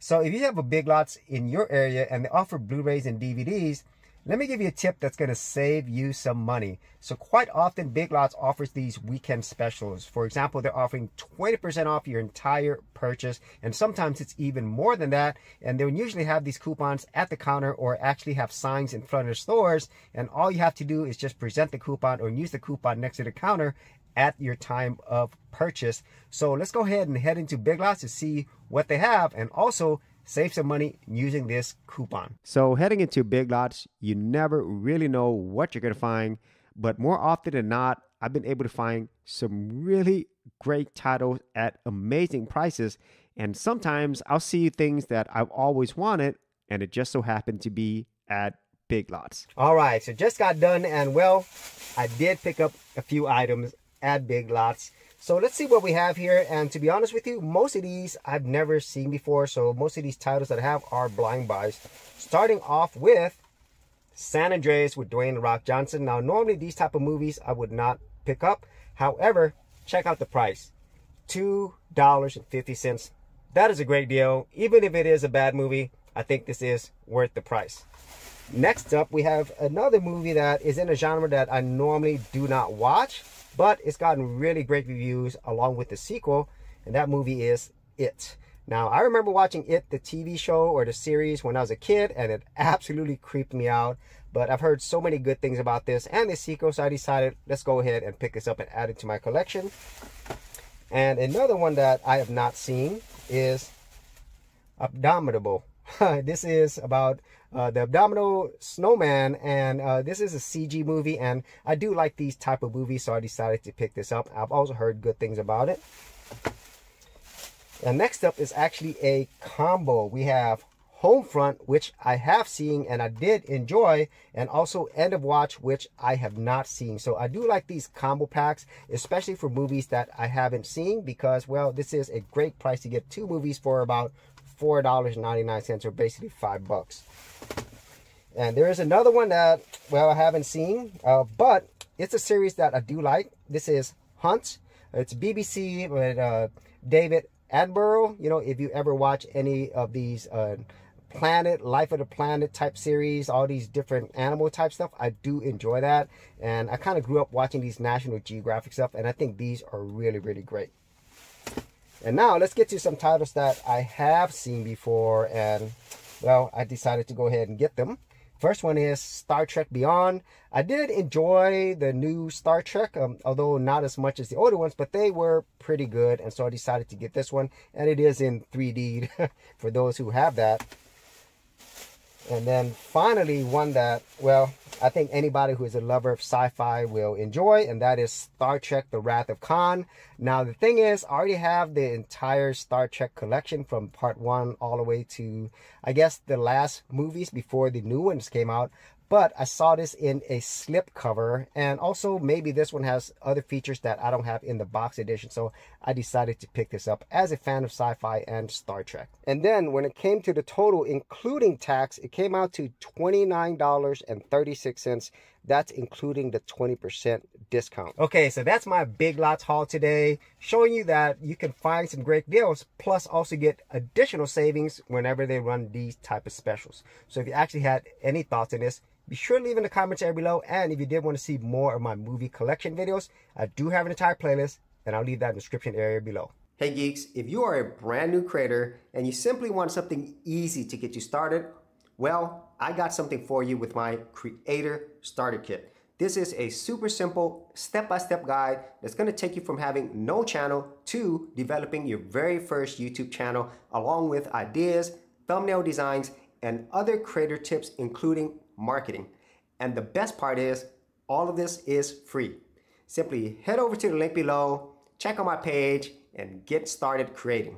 So if you have a Big Lots in your area and they offer Blu-rays and DVDs, let me give you a tip that's going to save you some money. So quite often Big Lots offers these weekend specials. For example, they're offering 20% off your entire purchase and sometimes it's even more than that. And they'll usually have these coupons at the counter or actually have signs in front of stores. And all you have to do is just present the coupon or use the coupon next to the counter at your time of purchase. So let's go ahead and head into Big Lots to see what they have and also save some money using this coupon. So heading into Big Lots, you never really know what you're going to find, but more often than not, I've been able to find some really great titles at amazing prices. And sometimes I'll see things that I've always wanted, and it just so happened to be at Big Lots. All right, so just got done, and well, I did pick up a few items at Big Lots. So let's see what we have here. And to be honest with you, most of these I've never seen before. So most of these titles that I have are blind buys. Starting off with San Andreas with Dwayne Rock Johnson. Now, normally these type of movies I would not pick up. However, check out the price. $2.50. That is a great deal. Even if it is a bad movie, I think this is worth the price. Next up, we have another movie that is in a genre that I normally do not watch but it's gotten really great reviews along with the sequel, and that movie is It. Now, I remember watching It, the TV show or the series when I was a kid, and it absolutely creeped me out. But I've heard so many good things about this and the sequel, so I decided let's go ahead and pick this up and add it to my collection. And another one that I have not seen is Abominable. this is about uh, the abdominal Snowman, and uh, this is a CG movie, and I do like these type of movies, so I decided to pick this up. I've also heard good things about it. And next up is actually a combo. We have Homefront, which I have seen and I did enjoy, and also End of Watch, which I have not seen. So I do like these combo packs, especially for movies that I haven't seen, because, well, this is a great price to get two movies for about $4.99 or basically five bucks. And there is another one that, well, I haven't seen, uh, but it's a series that I do like. This is Hunt. It's BBC with uh, David Attenborough. You know, if you ever watch any of these uh, planet, life of the planet type series, all these different animal type stuff, I do enjoy that. And I kind of grew up watching these National Geographic stuff, and I think these are really, really great. And now let's get to some titles that I have seen before and well, I decided to go ahead and get them. First one is Star Trek Beyond. I did enjoy the new Star Trek, um, although not as much as the older ones, but they were pretty good. And so I decided to get this one. And it is in 3D for those who have that. And then finally, one that, well, I think anybody who is a lover of sci-fi will enjoy, and that is Star Trek The Wrath of Khan. Now, the thing is, I already have the entire Star Trek collection from part one all the way to, I guess, the last movies before the new ones came out but I saw this in a slip cover and also maybe this one has other features that I don't have in the box edition so I decided to pick this up as a fan of sci-fi and Star Trek. And then when it came to the total including tax it came out to $29.36 that's including the 20% discount. Okay, so that's my Big Lots haul today, showing you that you can find some great deals, plus also get additional savings whenever they run these type of specials. So if you actually had any thoughts on this, be sure to leave in the comments area below. And if you did want to see more of my movie collection videos, I do have an entire playlist, and I'll leave that in the description area below. Hey geeks, if you are a brand new creator and you simply want something easy to get you started, well, I got something for you with my Creator Starter Kit. This is a super simple step-by-step -step guide that's gonna take you from having no channel to developing your very first YouTube channel along with ideas, thumbnail designs, and other creator tips including marketing. And the best part is, all of this is free. Simply head over to the link below, check out my page, and get started creating.